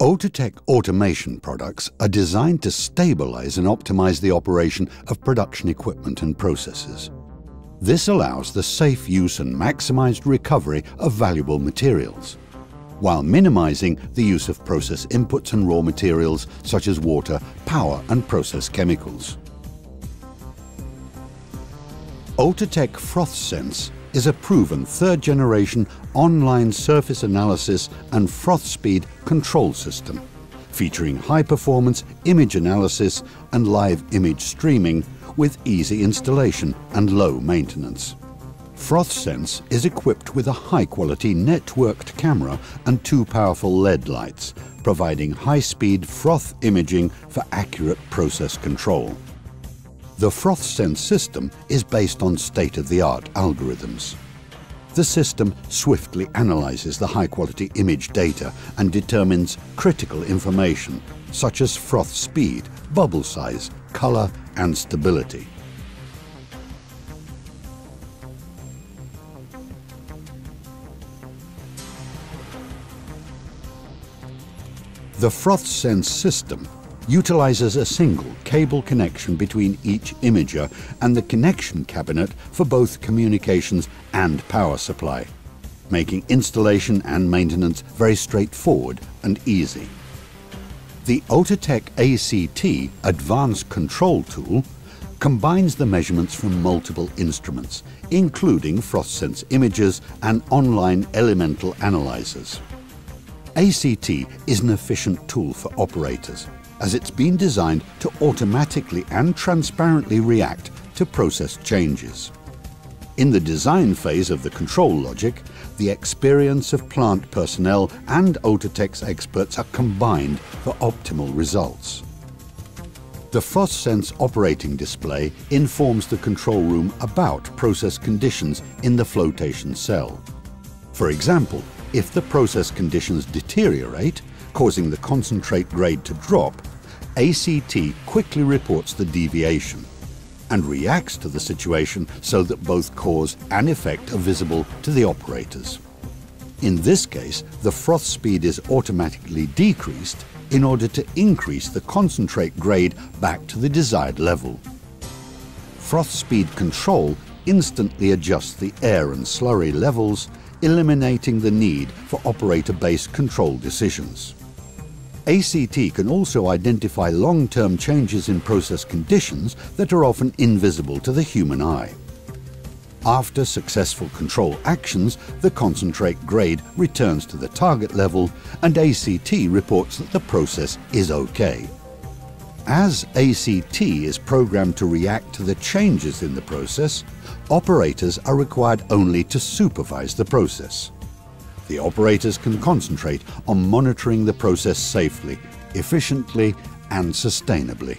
Outotec automation products are designed to stabilize and optimize the operation of production equipment and processes. This allows the safe use and maximized recovery of valuable materials, while minimizing the use of process inputs and raw materials such as water, power and process chemicals. Outotec FrothSense is a proven third-generation online surface analysis and froth speed control system, featuring high-performance image analysis and live image streaming with easy installation and low maintenance. FrothSense is equipped with a high-quality networked camera and two powerful LED lights, providing high-speed froth imaging for accurate process control. The FrothSense system is based on state-of-the-art algorithms. The system swiftly analyzes the high-quality image data and determines critical information such as froth speed, bubble size, color and stability. The FrothSense system utilizes a single cable connection between each imager and the connection cabinet for both communications and power supply, making installation and maintenance very straightforward and easy. The Outotec ACT Advanced Control Tool combines the measurements from multiple instruments, including FrothSense images and online elemental analyzers. ACT is an efficient tool for operators as it's been designed to automatically and transparently react to process changes. In the design phase of the control logic, the experience of plant personnel and Outotec's experts are combined for optimal results. The FrothSense operating display informs the control room about process conditions in the flotation cell. For example, if the process conditions deteriorate, causing the concentrate grade to drop, ACT quickly reports the deviation and reacts to the situation so that both cause and effect are visible to the operators. In this case, the froth speed is automatically decreased in order to increase the concentrate grade back to the desired level. Froth speed control instantly adjusts the air and slurry levels, eliminating the need for operator-based control decisions. ACT can also identify long-term changes in process conditions that are often invisible to the human eye. After successful control actions, the concentrate grade returns to the target level and ACT reports that the process is OK. As ACT is programmed to react to the changes in the process, operators are required only to supervise the process the operators can concentrate on monitoring the process safely, efficiently and sustainably.